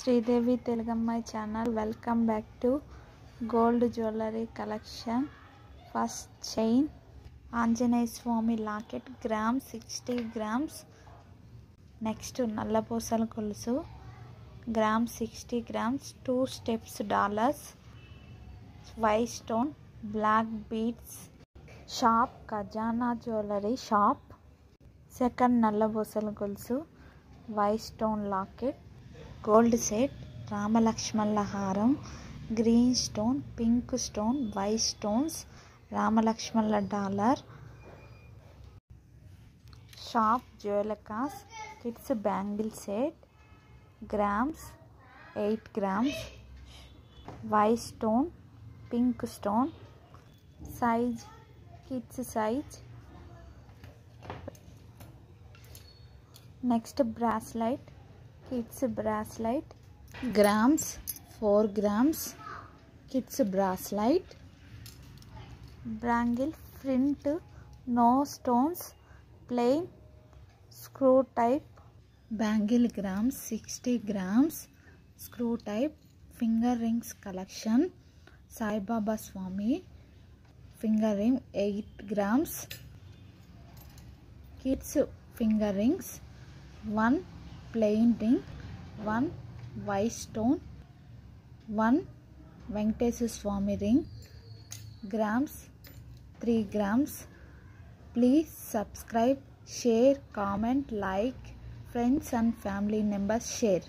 Sridevi తెలుగమ్మాయి channel. Welcome back to gold jewellery collection first chain Anjaneya Swami locket gram sixty grams next నల్లపూసల గొలుసు gram sixty grams two steps dollars white stone black beads shop Khazana jewellery shop second నల్లపూసల గొలుసు white stone locket gold set రామలక్ష్మణుల హారం green stone pink stone white stones రామలక్ష్మణుల dollar shop జ్యువెలకాస్ kids bangle set grams eight grams white stone pink stone size kids size next bracelet kids bracelet grams 4 grams kids bracelet brangle print no stones plain screw type bangle grams 60 grams screw type finger rings collection sai baba swami finger ring 8 grams kids finger rings 1 plain ring, one white stone, one Venkateswamy ring, grams, 3 grams. Please subscribe, share, comment, like, friends and family members share.